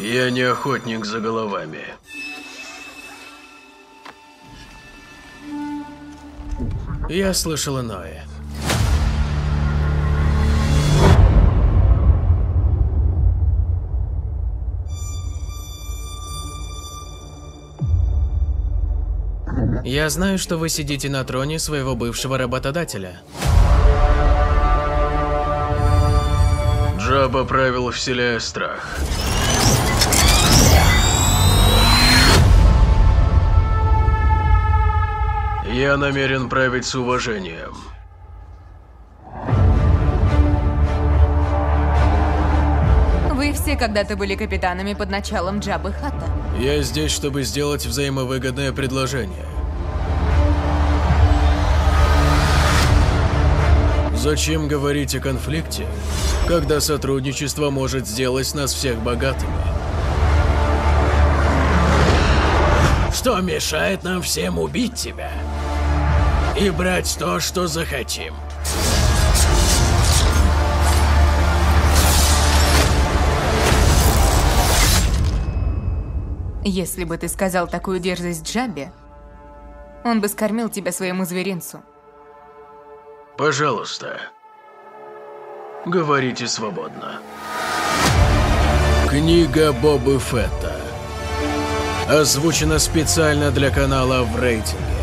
Я не охотник за головами. Я слышал иное. Я знаю, что вы сидите на троне своего бывшего работодателя. Джаба правил, вселяя страх. Я намерен править с уважением. Вы все когда-то были капитанами под началом Джабы Хата. Я здесь, чтобы сделать взаимовыгодное предложение. Зачем говорить о конфликте, когда сотрудничество может сделать нас всех богатыми? Что мешает нам всем убить тебя? И брать то, что захотим. Если бы ты сказал такую дерзость Джабе, он бы скормил тебя своему зверинцу. Пожалуйста. Говорите свободно. Книга Бобы Фетта. Озвучена специально для канала в рейтинге.